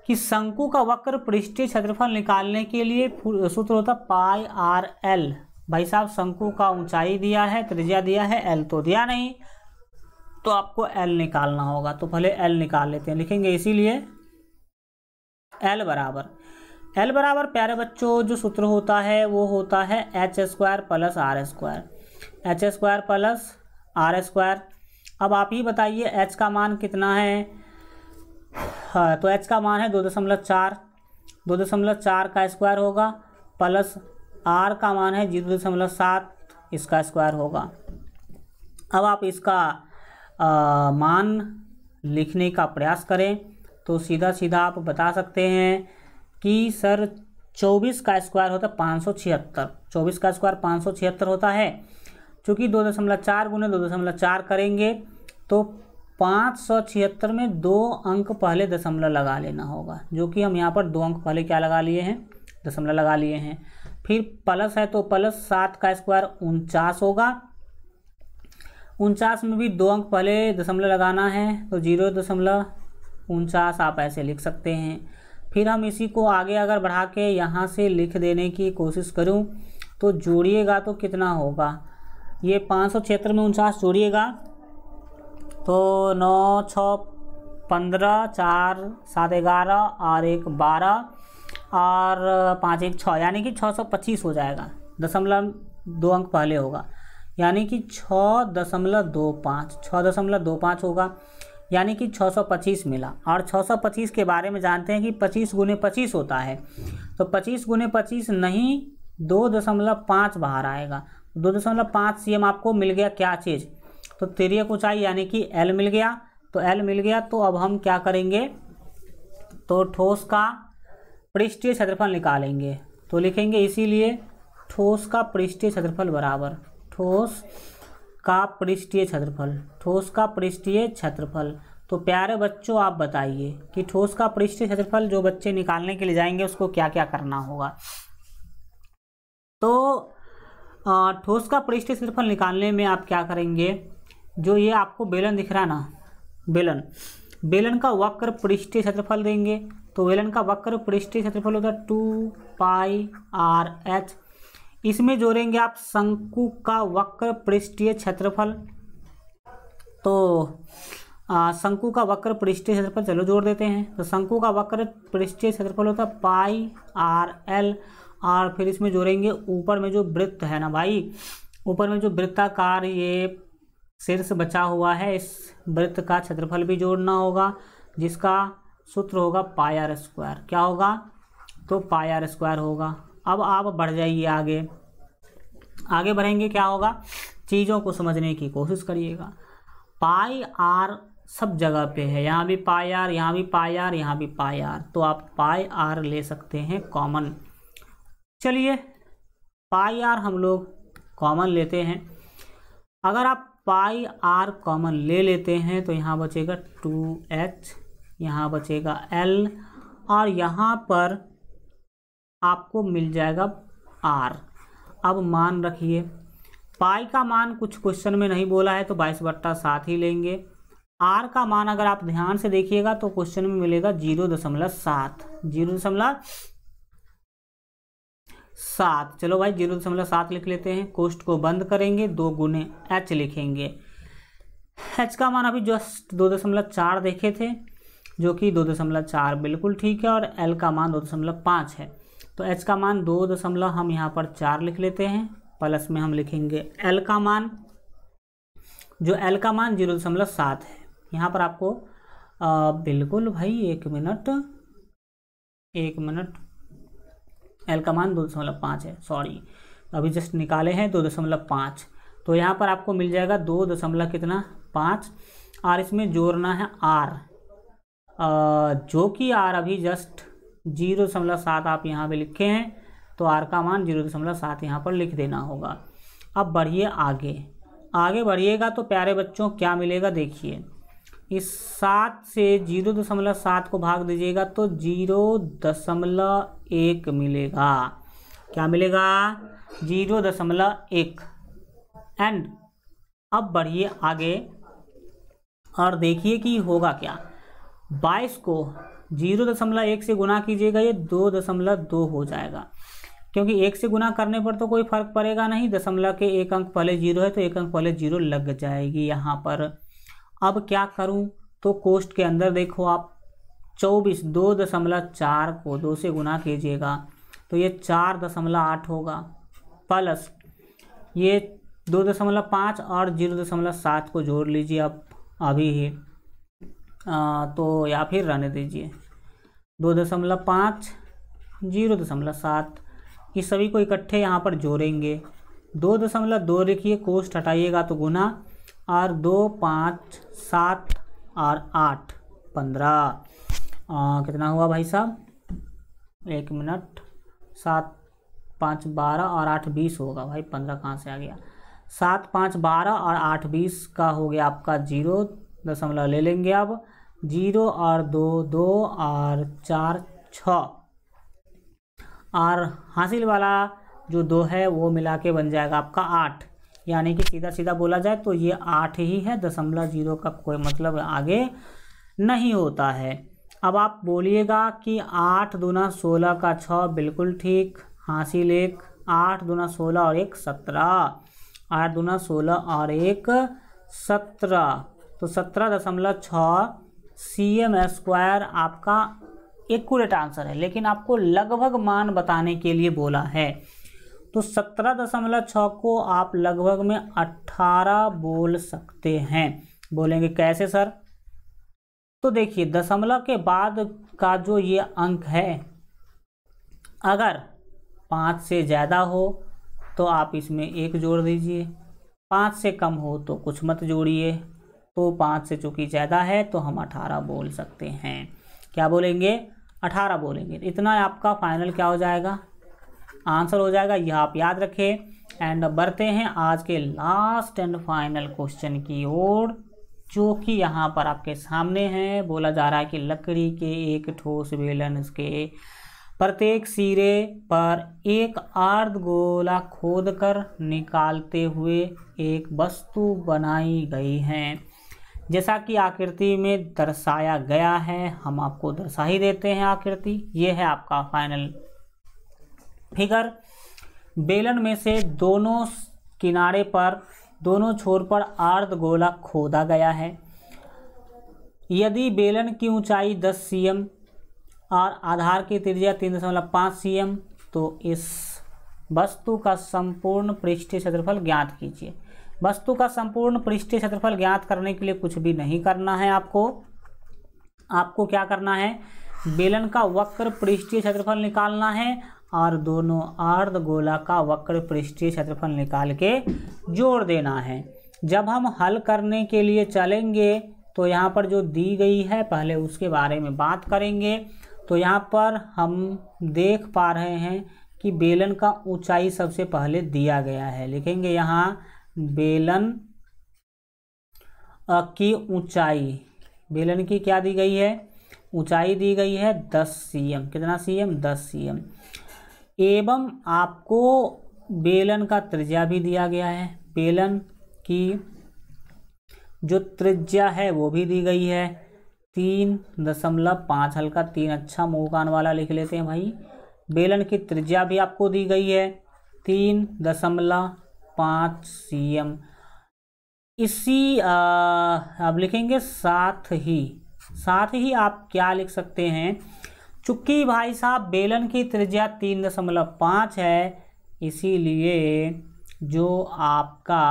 कि शंकु का वक्र पृष्ठीय क्षेत्रफल निकालने के लिए सूत्र होता पाई आर एल। भाई साहब, शंकु का ऊंचाई दिया है, त्रिज्या दिया है, एल तो दिया नहीं तो आपको एल निकालना होगा। तो पहले एल निकाल लेते हैं, लिखेंगे इसीलिए एल बराबर। एल बराबर, प्यारे बच्चों, जो सूत्र होता है, वो होता है H square plus R square. H square plus R square. अब आप ही बताइए, एच का मान कितना है? हाँ तो एच का मान है दो दशमलव चार। दो दशमलव चार का स्क्वायर होगा प्लस आर का मान है ज़ीरो दशमलव सात इसका स्क्वायर होगा। अब आप इसका आ, मान लिखने का प्रयास करें तो सीधा सीधा आप बता सकते हैं कि सर चौबीस का स्क्वायर होता है पाँच सौ छिहत्तर। चौबीस का स्क्वायर पाँच सौ छिहत्तर होता है चूँकि दो दशमलव चार गुने दो दशमलव चार करेंगे तो पाँच सौ छिहत्तर में दो अंक पहले दशमलव लगा लेना होगा। जो कि हम यहाँ पर दो अंक पहले क्या लगा लिए हैं? दशमलव लगा लिए हैं। फिर प्लस है तो प्लस सात का स्क्वायर उनचास होगा। उनचास में भी दो अंक पहले दशमलव लगाना है तो ज़ीरो दशमलव उनचास आप ऐसे लिख सकते हैं। फिर हम इसी को आगे अगर बढ़ा के यहाँ से लिख देने की कोशिश करूँ तो जोड़िएगा तो कितना होगा? ये पाँच सौ छिहत्तर में उनचास जोड़िएगा तो नौ, छः, पंद्रह, चार, सात, ग्यारह और एक, बारह और पाँच, एक, छः। यानी कि छः सौ पच्चीस हो जाएगा। दशमलव दो अंक पहले होगा। यानी कि छः दशमलव दो पाँच, छः दशमलव दो पाँच होगा। यानी कि छः सौ पच्चीस मिला। और छः सौ पच्चीस के बारे में जानते हैं कि पच्चीस गुने पच्चीस होता है। तो पच्चीस गुने पच्चीस नहीं, दो दशमलव पाँच बाहर आएगा। दो दशमलव पाँच सी आपको मिल गया क्या चीज़? तो तिरक ऊंचाई यानी कि एल मिल गया। तो एल मिल गया तो अब हम क्या करेंगे? तो ठोस का पृष्ठीय क्षेत्रफल निकालेंगे। तो लिखेंगे इसीलिए ठोस का पृष्ठीय क्षेत्रफल बराबर। ठोस का पृष्ठीय क्षेत्रफल, ठोस का पृष्ठीय क्षेत्रफल। तो प्यारे बच्चों, आप बताइए कि ठोस का पृष्ठीय क्षेत्रफल जो बच्चे निकालने के लिए जाएँगे, उसको क्या क्या करना होगा? तो ठोस का पृष्ठीय क्षेत्रफल निकालने में आप क्या करेंगे? जो ये आपको बेलन दिख रहा है ना, बेलन। बेलन का वक्र पृष्ठीय क्षेत्रफल देंगे। तो वेलन का वक्र पृष्ठीय क्षेत्रफल होता है टू पाई आर एच। इसमें जोड़ेंगे आप शंकु का वक्र पृष्ठीय क्षेत्रफल। तो शंकु का वक्र पृष्ठीय क्षेत्रफल, चलो जोड़ देते हैं। तो शंकु का वक्र पृष्ठीय क्षेत्रफल होता है पाई आर एल। और फिर इसमें जोड़ेंगे ऊपर में जो वृत्त है ना भाई, ऊपर में जो वृत्ताकार ये शीर्ष बचा हुआ है, इस वृत्त का क्षेत्रफल भी जोड़ना होगा, जिसका सूत्र होगा पाई आर स्क्वायर। क्या होगा? तो पाई आर स्क्वायर होगा। अब आप बढ़ जाइए आगे। आगे बढ़ेंगे क्या होगा? चीज़ों को समझने की कोशिश करिएगा। पाई आर सब जगह पे है। यहाँ भी पाई आर, यहाँ भी पाई आर, यहाँ भी पाई आर। तो आप पाई आर ले सकते हैं कॉमन। चलिए, पाई आर हम लोग कॉमन लेते हैं। अगर आप पाई आर कॉमन ले लेते हैं तो यहाँ बचेगा टू एच, यहाँ बचेगा एल, और यहाँ पर आपको मिल जाएगा आर। अब मान रखिए, पाई का मान कुछ क्वेश्चन में नहीं बोला है तो बाईस बट्टा सात ही लेंगे। आर का मान अगर आप ध्यान से देखिएगा तो क्वेश्चन में मिलेगा ज़ीरो दशमलव सात। ज़ीरो दशमलव सात। चलो भाई ज़ीरो दशमलव सात लिख लेते हैं। कोष्ट को बंद करेंगे दो गुने एच लिखेंगे। एच का मान अभी जस्ट दो दशमलव चार देखे थे जो कि दो दशमलव चार बिल्कुल ठीक है और एल का मान दो दशमलव पाँच है। तो एच का मान दो दशमलव हम यहाँ पर चार लिख लेते हैं प्लस में हम लिखेंगे एल का मान जो एल का मान ज़ीरो दशमलव सात है। यहाँ पर आपको आ, बिल्कुल भाई एक मिनट एक मिनट एल का मान दो दशमलव पाँच है सॉरी अभी जस्ट निकाले हैं दो दशमलव पाँच। तो यहाँ पर आपको मिल जाएगा दो दशमलव कितना? पाँच। और इसमें जोड़ना है आर जो कि आर अभी जस्ट ज़ीरो दशमलव सात आप यहाँ पे लिखे हैं तो आर का मान ज़ीरो दशमलव सात यहाँ पर लिख देना होगा। अब बढ़िए आगे। आगे बढ़िएगा तो प्यारे बच्चों, क्या मिलेगा देखिए। इस सात से ज़ीरो दशमलव सात को भाग दीजिएगा तो ज़ीरो दशमलव एक मिलेगा। क्या मिलेगा? ज़ीरो दशमलव एक। एंड अब बढ़िए आगे। और देखिए कि होगा क्या। बाईस को ज़ीरो दशमलव एक से गुना कीजिएगा, ये दो दशमलव दो हो जाएगा। क्योंकि एक से गुना करने पर तो कोई फ़र्क पड़ेगा नहीं, दशमलव के एक अंक पहले ज़ीरो है तो एक अंक पहले ज़ीरो लग जाएगी यहाँ पर। अब क्या करूँ? तो कोष्ट के अंदर देखो आप चौबीस दो दशमलव चार को दो से गुना कीजिएगा तो ये चार दशमलव आठ होगा प्लस ये दो दशमलव पाँच और ज़ीरो दशमलव सात को जोड़ लीजिए आप अभी ही आ, तो या फिर रहने दीजिए। दो दशमलव पाँच ज़ीरो दशमलव सात ये सभी को इकट्ठे यहाँ पर जोड़ेंगे। दो दशमलव दो लिखिए कोष्ट हटाइएगा तो गुना और दो पाँच सात और आठ पंद्रह। कितना हुआ भाई साहब? एक मिनट। सात पाँच बारह और आठ बीस होगा भाई, पंद्रह कहाँ से आ गया? सात पाँच बारह और आठ बीस का हो गया आपका ज़ीरो, दशमलव ले लेंगे अब। ज़ीरो और दो दो और चार, छ। और हासिल वाला जो दो है, वो मिला के बन जाएगा आपका आठ। यानी कि सीधा सीधा बोला जाए तो ये आठ ही है, दशमलव ज़ीरो का कोई मतलब आगे नहीं होता है। अब आप बोलिएगा कि आठ दूना सोलह का छ बिल्कुल ठीक। हासिल एक। आठ दूना सोलह और एक सत्रह। आठ दूना सोलह और एक सत्रह। तो सत्रह दशमलव छः सी एम स्क्वायर आपका एक्यूरेट आंसर है, लेकिन आपको लगभग मान बताने के लिए बोला है। तो सत्रह दशमलव छः को आप लगभग में अट्ठारह बोल सकते हैं। बोलेंगे कैसे, सर? तो देखिए, दशमलव के बाद का जो ये अंक है, अगर पाँच से ज़्यादा हो तो आप इसमें एक जोड़ दीजिए। पाँच से कम हो तो कुछ मत जोड़िए। तो पाँच से चूँकि ज़्यादा है तो हम अठारह बोल सकते हैं। क्या बोलेंगे? अठारह बोलेंगे। इतना आपका फाइनल क्या हो जाएगा? आंसर हो जाएगा, यह आप याद रखें। एंड बढ़ते हैं आज के लास्ट एंड फाइनल क्वेश्चन की ओर, जो कि यहाँ पर आपके सामने है। बोला जा रहा है कि लकड़ी के एक ठोस बेलन के प्रत्येक सिरे पर एक अर्ध गोला खोद कर निकालते हुए एक वस्तु बनाई गई है। जैसा कि आकृति में दर्शाया गया है, हम आपको दर्शा ही देते हैं आकृति। ये है आपका फाइनल फिगर। बेलन में से दोनों किनारे पर, दोनों छोर पर आर्ध गोला खोदा गया है। यदि बेलन की ऊंचाई 10 सीएम और आधार की त्रिज्या तीन दशमलव पाँच सी तो इस वस्तु का संपूर्ण पृष्ठीय क्षेत्रफल ज्ञात कीजिए। वस्तु का संपूर्ण पृष्ठीय क्षेत्रफल ज्ञात करने के लिए कुछ भी नहीं करना है आपको। आपको क्या करना है? बेलन का वक्र पृष्ठीय क्षेत्रफल निकालना है और दोनों अर्ध गोला का वक्र पृष्ठीय क्षेत्रफल निकाल के जोड़ देना है। जब हम हल करने के लिए चलेंगे तो यहाँ पर जो दी गई है, पहले उसके बारे में बात करेंगे। तो यहाँ पर हम देख पा रहे हैं कि बेलन का ऊंचाई सबसे पहले दिया गया है। लिखेंगे यहाँ, बेलन की ऊंचाई। बेलन की क्या दी गई है? ऊंचाई दी गई है दस सीएम। कितना सीएम? दस सीएम। एवं आपको बेलन का त्रिज्या भी दिया गया है। बेलन की जो त्रिज्या है वो भी दी गई है। तीन दशमलव पाँच हल्का तीन अच्छा मुकान वाला लिख लेते हैं भाई। बेलन की त्रिज्या भी आपको दी गई है। तीन दशमलव पाँच सी एम इसी आ, अब लिखेंगे साथ ही। साथ ही आप क्या लिख सकते हैं? चूँकि भाई साहब बेलन की त्रिज्या तीन दशमलव पाँच है, इसीलिए जो आपका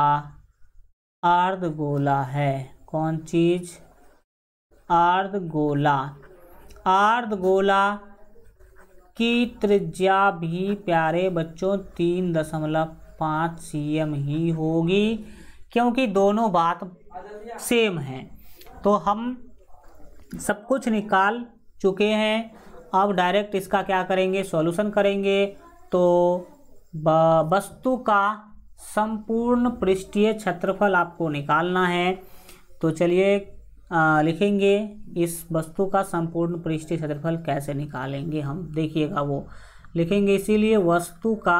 अर्ध गोला है। कौन चीज़? अर्ध गोला अर्ध गोला की त्रिज्या भी प्यारे बच्चों तीन दशमलव पाँच सी ही होगी, क्योंकि दोनों बात सेम है। तो हम सब कुछ निकाल चुके हैं। अब डायरेक्ट इसका क्या करेंगे? सॉल्यूशन करेंगे। तो वस्तु का संपूर्ण पृष्ठीय क्षेत्रफल आपको निकालना है। तो चलिए लिखेंगे, इस वस्तु का संपूर्ण पृष्ठीय क्षेत्रफल कैसे निकालेंगे हम? देखिएगा वो। लिखेंगे, इसीलिए वस्तु का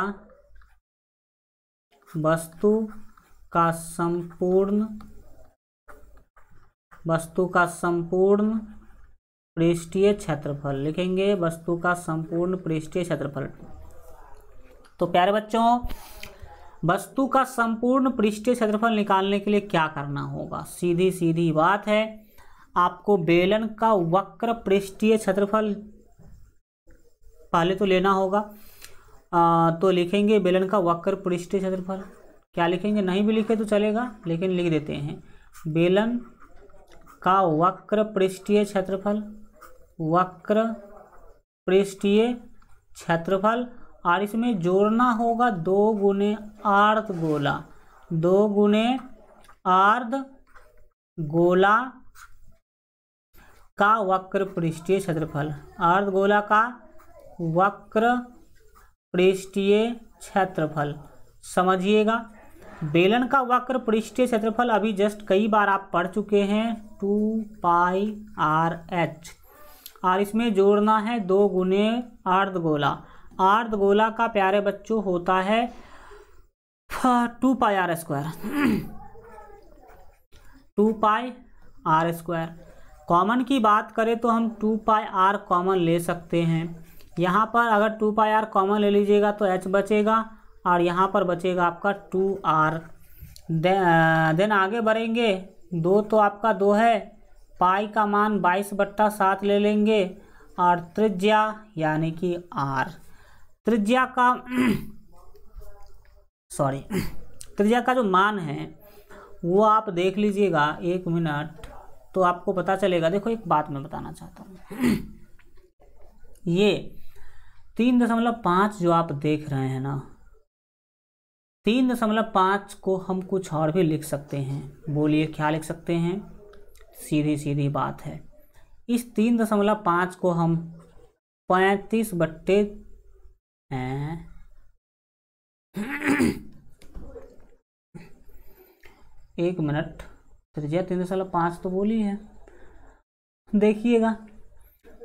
वस्तु का संपूर्ण, वस्तु का संपूर्ण पृष्ठीय क्षेत्रफल। लिखेंगे वस्तु का संपूर्ण पृष्ठीय क्षेत्रफल। तो प्यारे बच्चों वस्तु का संपूर्ण पृष्ठीय क्षेत्रफल निकालने के लिए क्या करना होगा? सीधी सीधी बात है आपको बेलन का वक्र पृष्ठीय क्षेत्रफल पहले तो लेना होगा। आ, तो लिखेंगे बेलन का वक्र पृष्ठीय क्षेत्रफल। क्या लिखेंगे? नहीं भी लिखे तो चलेगा लेकिन लिख देते हैं। बेलन का वक्र पृष्ठीय क्षेत्रफल वक्र, पृष्ठीय क्षेत्रफल, और इसमें जोड़ना होगा दो गुने आर्ध गोला। दो गुने आर्ध गोला का वक्र, पृष्ठीय क्षेत्रफल। आर्ध गोला का वक्र, पृष्ठीय क्षेत्रफल। समझिएगा, बेलन का वक्र, पृष्ठीय क्षेत्रफल अभी जस्ट कई बार आप पढ़ चुके हैं, टू पाई आर एच। और इसमें जोड़ना है दो गुने आर्ध गोला। आर्ध गोला का प्यारे बच्चों होता है two pi R square. Two pi R square. Common की बात करें तो हम टू पाई आर कॉमन ले सकते हैं। यहाँ पर अगर टू पाई आर कॉमन ले लीजिएगा तो एच बचेगा और यहाँ पर बचेगा आपका टू आर। देन आगे बढ़ेंगे। दो तो आपका दो है। पाई का मान बाईस बट्टा सात ले लेंगे और त्रिज्या यानी कि आर। त्रिज्या का सॉरी त्रिज्या का जो मान है, वो आप देख लीजिएगा एक मिनट तो आपको पता चलेगा। देखो, एक बात मैं बताना चाहता हूँ। ये तीन दशमलव पाँच जो आप देख रहे हैं ना, तीन दशमलव पाँच को हम कुछ और भी लिख सकते हैं। बोलिए, क्या लिख सकते हैं? सीधी सीधी बात है। इस तीन दशमलव पाँच को हम पैंतीस बट्टे एक मिनट। त्रिज्या तीन दशमलव पाँच तो बोली है। देखिएगा।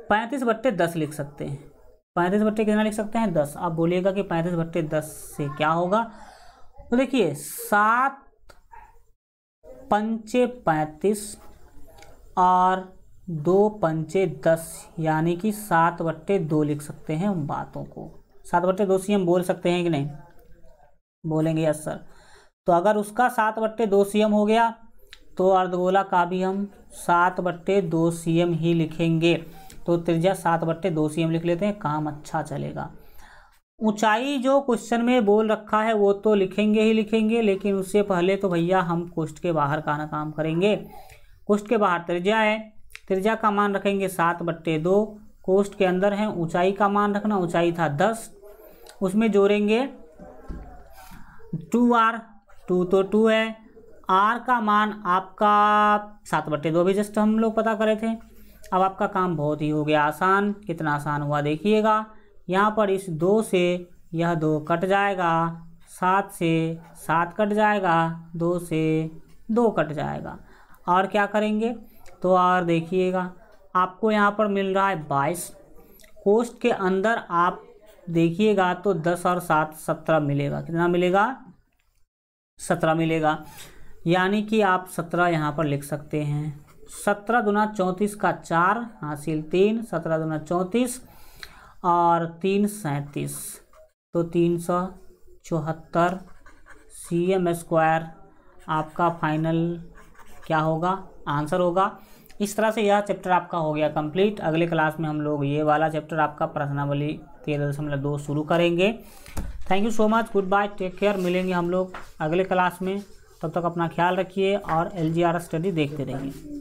पैंतीस बट्टे दस लिख सकते हैं। पैंतीस बट्टे कितना लिख सकते हैं? दस। आप बोलिएगा कि पैंतीस बट्टे दस से क्या होगा? तो देखिए, सात पंचे पैंतीस और दो पंचे दस, यानी कि सात बट्टे दो लिख सकते हैं उन बातों को। सात बट्टे दो सी एम बोल सकते हैं कि नहीं? बोलेंगे यस सर तो अगर उसका सात बट्टे दो सी एम हो गया तो अर्धगोला का भी हम सात बट्टे दो सी एम ही लिखेंगे। तो त्रिज्या सात बट्टे दो सी एम लिख लेते हैं, काम अच्छा चलेगा। ऊंचाई जो क्वेश्चन में बोल रखा है, वो तो लिखेंगे ही लिखेंगे, लेकिन उससे पहले तो भैया हम कोष्ट के बाहर का ना काम करेंगे। कोष्ट के बाहर त्रिज्या है। त्रिज्या का मान रखेंगे सात बट्टे दो। कोष्ट के अंदर है, ऊंचाई का मान रखना, ऊंचाई था दस। उसमें जोड़ेंगे टू आर, टू तो टू है। आर का मान आपका सात बट्टे दो भी जस्ट हम लोग पता करे थे। अब आपका काम बहुत ही हो गया आसान। कितना आसान हुआ देखिएगा। यहाँ पर इस दो से यह दो कट जाएगा। सात से सात कट जाएगा। दो से दो कट जाएगा। और क्या करेंगे? तो और देखिएगा, आपको यहाँ पर मिल रहा है बाईस। कोष्ट के अंदर आप देखिएगा तो दस और सात सत्रह मिलेगा। कितना मिलेगा? सत्रह मिलेगा। यानी कि आप सत्रह यहाँ पर लिख सकते हैं। सत्रह दुना चौंतीस का चार, हासिल तीन, सत्रह दुना चौंतीस और तीन सैंतीस। तो तीन सौ चौहत्तर सी एम स्क्वायर आपका फाइनल क्या होगा? आंसर होगा। इस तरह से यह चैप्टर आपका हो गया कंप्लीट। अगले क्लास में हम लोग ये वाला चैप्टर आपका प्रश्नावली तेरह दशमलव दो शुरू करेंगे। Thank you so much goodbye take care मिलेंगे हम लोग अगले क्लास में। तब तक अपना ख्याल रखिए और एलजीआर स्टडी देखते रहिए।